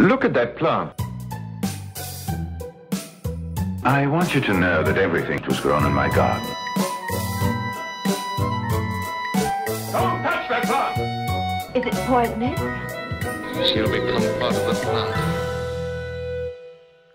Look at that plant. I want you to know that everything was grown in my garden. Don't touch that plant! Is it poisonous? She'll become part of the plant.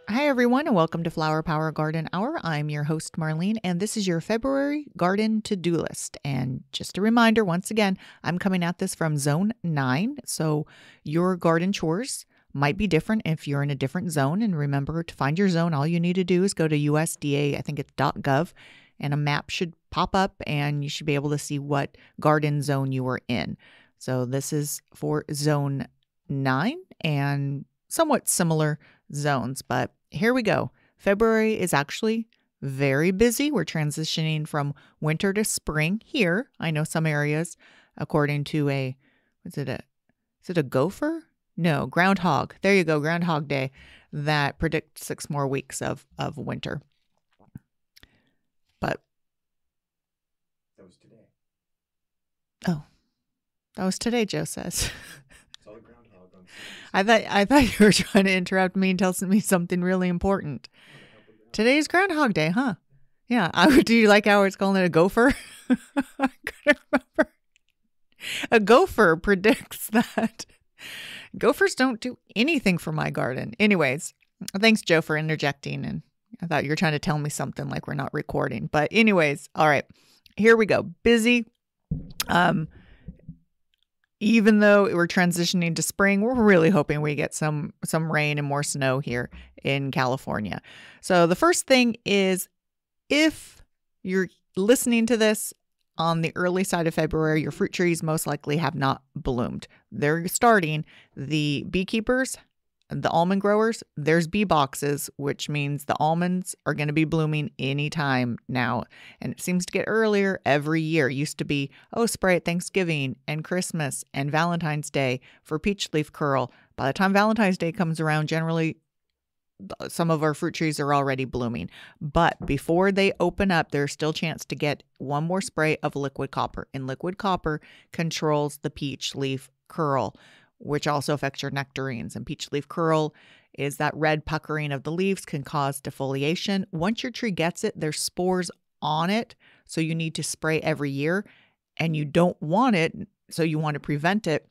Hi, everyone, and welcome to Flower Power Garden Hour. I'm your host, Marlene, and this is your February garden to do list. And just a reminder once again, I'm coming at this from zone nine. So your garden chores might be different if you're in a different zone. And remember to find your zone, all you need to do is go to USDA, I think it's .gov, and a map should pop up and you should be able to see what garden zone you are in. So this is for zone nine and somewhat similar zones, but here we go. February is actually very busy. We're transitioning from winter to spring here. I know some areas, according to a, is it a, is it a gopher? No, groundhog. There you go, Groundhog Day, that predicts six more weeks of of winter. But That was today. oh, that was today. Joe says. Saw the groundhog on I thought I thought you were trying to interrupt me and tell me something really important. Today's Groundhog Day, huh? Yeah. I. Do you like how it's calling it a gopher? I couldn't remember. A gopher predicts that gophers don't do anything for my garden. Anyways, thanks, Joe, for interjecting. And I thought you were trying to tell me something like we're not recording. But anyways, all right, here we go. Busy. Um, even though we're transitioning to spring, we're really hoping we get some some rain and more snow here in California. So the first thing is if you're listening to this on the early side of February, your fruit trees most likely have not bloomed. They're starting. The beekeepers, the almond growers, there's bee boxes, which means the almonds are going to be blooming anytime now. And it seems to get earlier every year. It used to be, oh, spray at Thanksgiving and Christmas and Valentine's Day for peach leaf curl. By the time Valentine's Day comes around, generally some of our fruit trees are already blooming. But before they open up, there's still chance to get one more spray of liquid copper. And liquid copper controls the peach leaf curl, which also affects your nectarines. And peach leaf curl is that red puckering of the leaves can cause defoliation. Once your tree gets it, there's spores on it. So you need to spray every year and you don't want it. So you want to prevent it.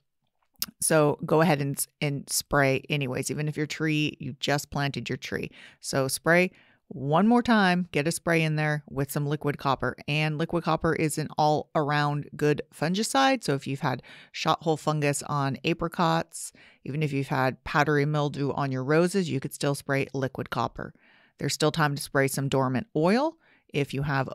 So go ahead and and spray anyways, even if your tree you just planted your tree. So spray one more time, get a spray in there with some liquid copper. And liquid copper is an all around good fungicide. So if you've had shot hole fungus on apricots, even if you've had powdery mildew on your roses, you could still spray liquid copper. There's still time to spray some dormant oil. If you have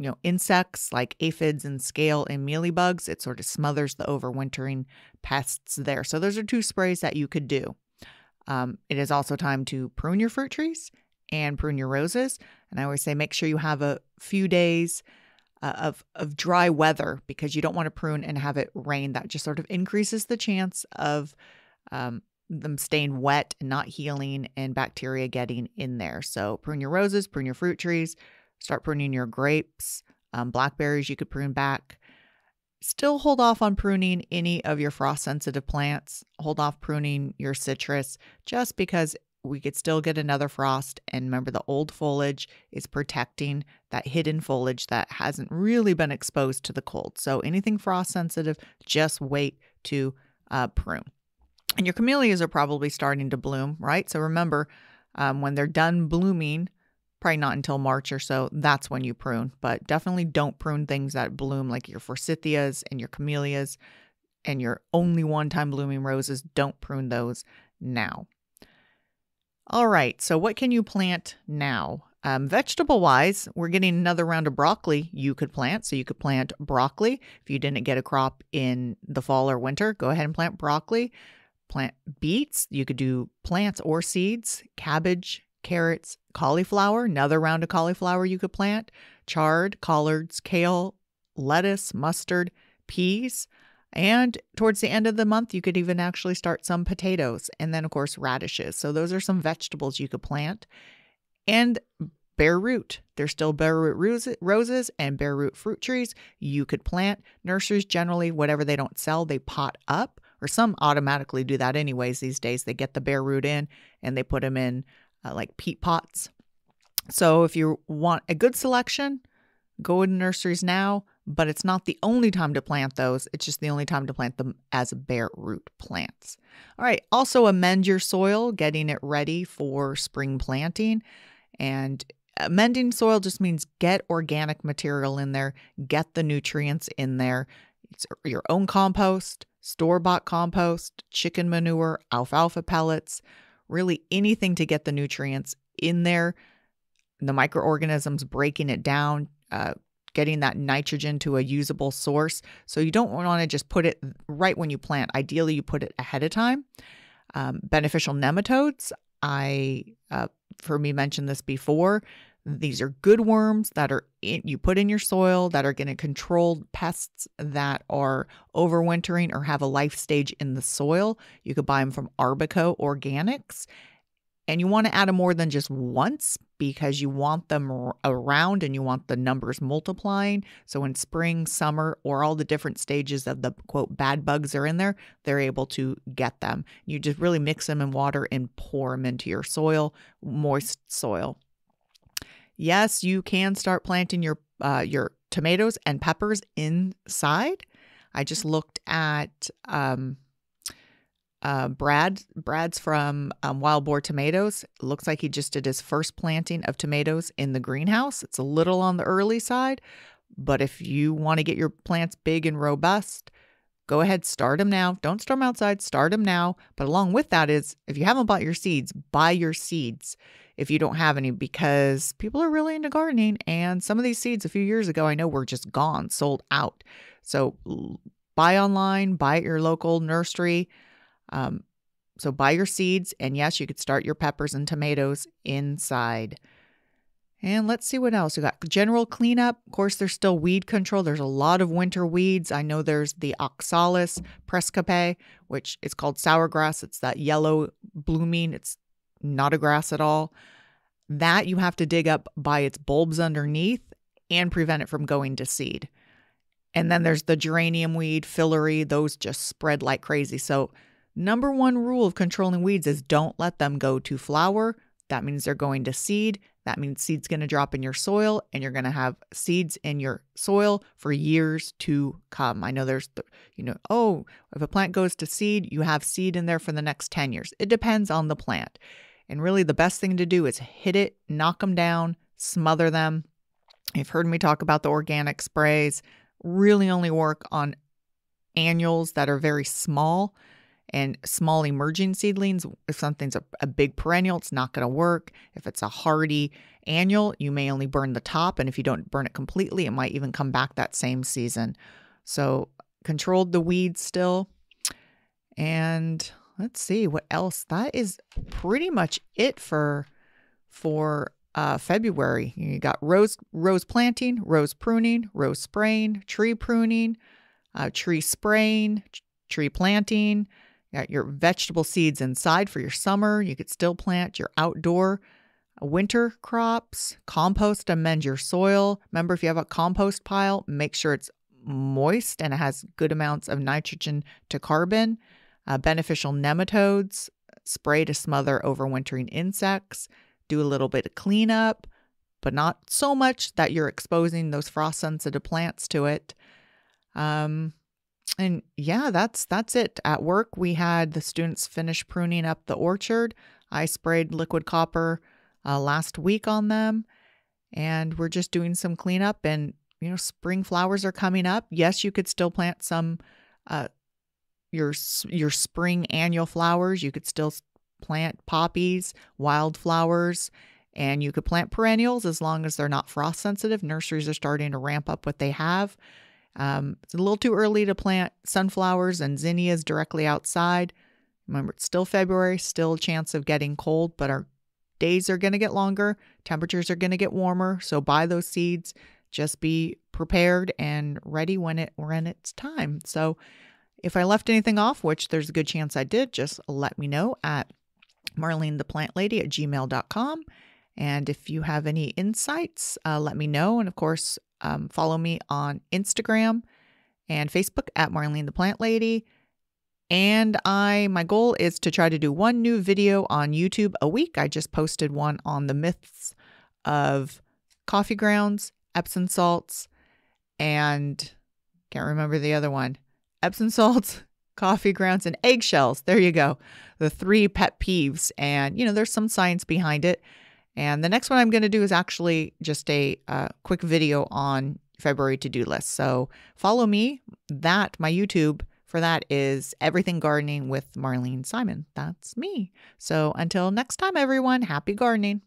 you know, insects like aphids and scale and mealybugs, it sort of smothers the overwintering pests there. So those are two sprays that you could do. Um, it is also time to prune your fruit trees and prune your roses. And I always say make sure you have a few days uh, of of dry weather because you don't want to prune and have it rain. That just sort of increases the chance of um, them staying wet and not healing and bacteria getting in there. So prune your roses, prune your fruit trees, Start pruning your grapes, um, blackberries, you could prune back. Still hold off on pruning any of your frost sensitive plants. Hold off pruning your citrus just because we could still get another frost. And remember, the old foliage is protecting that hidden foliage that hasn't really been exposed to the cold. So anything frost sensitive, just wait to uh, prune. And your camellias are probably starting to bloom, right? So remember, um, when they're done blooming, probably not until March or so. That's when you prune, but definitely don't prune things that bloom like your forsythias and your camellias and your only one time blooming roses. Don't prune those now. All right, so what can you plant now? Um, vegetable wise, we're getting another round of broccoli you could plant. So you could plant broccoli. If you didn't get a crop in the fall or winter, go ahead and plant broccoli. Plant beets. You could do plants or seeds, cabbage, carrots, cauliflower, another round of cauliflower you could plant, chard, collards, kale, lettuce, mustard, peas. And towards the end of the month, you could even actually start some potatoes and then, of course, radishes. So, those are some vegetables you could plant. And bare root. There's still bare root roses and bare root fruit trees you could plant. Nurseries generally, whatever they don't sell, they pot up or some automatically do that anyways these days. They get the bare root in and they put them in uh, like peat pots. So if you want a good selection, go in nurseries now, but it's not the only time to plant those. It's just the only time to plant them as bare root plants. All right, also amend your soil, getting it ready for spring planting. And amending soil just means get organic material in there, get the nutrients in there. It's your own compost, store bought compost, chicken manure, alfalfa pellets, really anything to get the nutrients in there. The microorganisms breaking it down, uh, getting that nitrogen to a usable source. So you don't want to just put it right when you plant. Ideally, you put it ahead of time. Um, beneficial nematodes. I, uh, for me, mentioned this before. These are good worms that are in, you put in your soil that are going to control pests that are overwintering or have a life stage in the soil. You could buy them from Arbico Organics. And you want to add them more than just once because you want them around and you want the numbers multiplying. So in spring, summer, or all the different stages of the quote bad bugs are in there, they're able to get them. You just really mix them in water and pour them into your soil, moist soil. Yes, you can start planting your uh, your tomatoes and peppers inside. I just looked at um, uh, Brad. Brad's from um, Wild Boar Tomatoes. looks like he just did his first planting of tomatoes in the greenhouse. It's a little on the early side, but if you want to get your plants big and robust, go ahead, start them now. Don't start them outside, start them now. But along with that is if you haven't bought your seeds, buy your seeds if you don't have any because people are really into gardening. And some of these seeds a few years ago, I know were just gone, sold out. So buy online, buy at your local nursery. Um, so buy your seeds. And yes, you could start your peppers and tomatoes inside. And let's see what else. We got general cleanup. Of course, there's still weed control. There's a lot of winter weeds. I know there's the Oxalis pes-caprae, which is called sour grass. It's that yellow blooming. It's not a grass at all. That you have to dig up by its bulbs underneath and prevent it from going to seed. And then there's the geranium weed, filaree, those just spread like crazy. So, number one rule of controlling weeds is don't let them go to flower. That means they're going to seed. That means seed's going to drop in your soil and you're going to have seeds in your soil for years to come. I know there's, the, you know, oh, if a plant goes to seed, you have seed in there for the next 10 years. It depends on the plant. And really, the best thing to do is hit it, knock them down, smother them. You've heard me talk about the organic sprays, really only work on annuals that are very small and small emerging seedlings. If something's a, a big perennial, it's not going to work. If it's a hardy annual, you may only burn the top. And if you don't burn it completely, it might even come back that same season. So, controlled the weeds still. And let's see what else. That is pretty much it for for uh, February. You got rose rose planting, rose pruning, rose spraying, tree pruning, uh, tree spraying, tree planting. You got your vegetable seeds inside for your summer. You could still plant your outdoor winter crops. Compost amend your soil. Remember, if you have a compost pile, make sure it's moist and it has good amounts of nitrogen to carbon uh, beneficial nematodes, spray to smother overwintering insects, do a little bit of cleanup, but not so much that you're exposing those frost sensitive plants to it. Um, and yeah, that's that's it. At work, we had the students finish pruning up the orchard. I sprayed liquid copper uh, last week on them, and we're just doing some cleanup. And you know, spring flowers are coming up. Yes, you could still plant some uh, your your spring annual flowers. You could still plant poppies, wildflowers, and you could plant perennials as long as they're not frost sensitive. Nurseries are starting to ramp up what they have. Um, it's a little too early to plant sunflowers and zinnias directly outside. Remember, it's still February, still chance of getting cold, but our days are going to get longer, temperatures are going to get warmer. So buy those seeds. Just be prepared and ready when it when it's time. So if I left anything off, which there's a good chance I did, just let me know at marlenetheplantlady at gmail.com. And if you have any insights, uh, let me know. And of course, um, follow me on Instagram and Facebook at Marlene the Plant Lady. And I my goal is to try to do one new video on YouTube a week. I just posted one on the myths of coffee grounds, Epsom salts, and can't remember the other one. Epsom salts, coffee grounds, and eggshells. There you go. The three pet peeves. And, you know, there's some science behind it. And the next one I'm going to do is actually just a uh, quick video on February to do list. So follow me. That, my YouTube for that is Everything Gardening with Marlene Simon. That's me. So until next time, everyone, happy gardening.